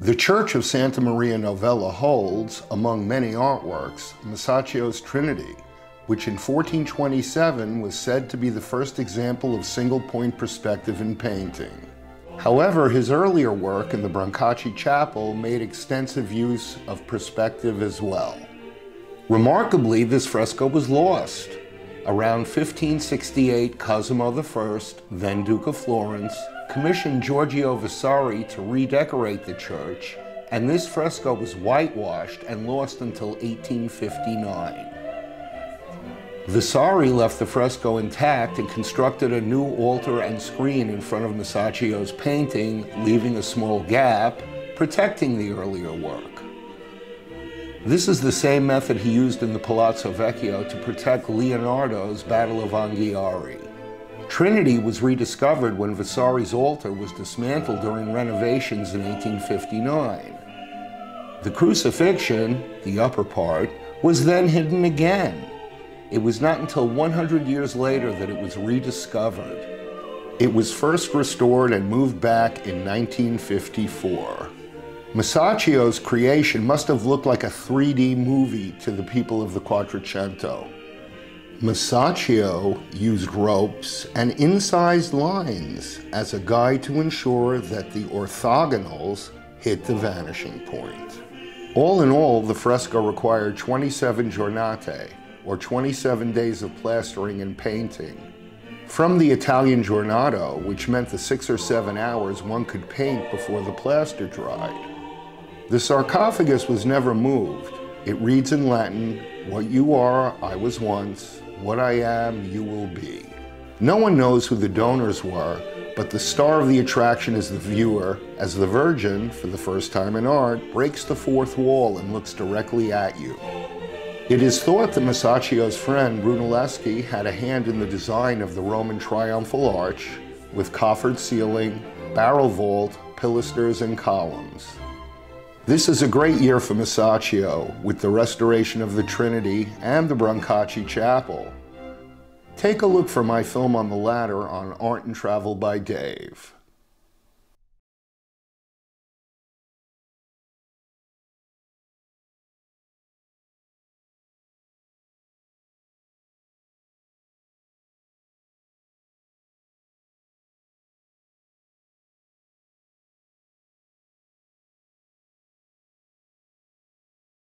The Church of Santa Maria Novella holds, among many artworks, Masaccio's Trinity, which in 1427 was said to be the first example of single point perspective in painting. However, his earlier work in the Brancacci Chapel made extensive use of perspective as well. Remarkably, this fresco was lost. Around 1568, Cosimo I, then Duke of Florence, commissioned Giorgio Vasari to redecorate the church, and this fresco was whitewashed and lost until 1859. Vasari left the fresco intact and constructed a new altar and screen in front of Masaccio's painting, leaving a small gap, protecting the earlier work. This is the same method he used in the Palazzo Vecchio to protect Leonardo's Battle of Anghiari. Trinity was rediscovered when Vasari's altar was dismantled during renovations in 1859. The crucifixion, the upper part, was then hidden again. It was not until 100 years later that it was rediscovered. It was first restored and moved back in 1954. Masaccio's creation must have looked like a 3D movie to the people of the Quattrocento. Masaccio used ropes and incised lines as a guide to ensure that the orthogonals hit the vanishing point. All in all, the fresco required 27 giornate, or 27 days of plastering and painting. From the Italian giornato, which meant the six or seven hours one could paint before the plaster dried. The sarcophagus was never moved. It reads in Latin, What you are, I was once, what I am, you will be. No one knows who the donors were, but the star of the attraction is the viewer, as the Virgin, for the first time in art, breaks the fourth wall and looks directly at you. It is thought that Masaccio's friend Brunelleschi had a hand in the design of the Roman triumphal arch, with coffered ceiling, barrel vault, pilasters, and columns. This is a great year for Masaccio with the restoration of the Trinity and the Brancacci Chapel. Take a look for my film on the latter on Art and Travel by Dave.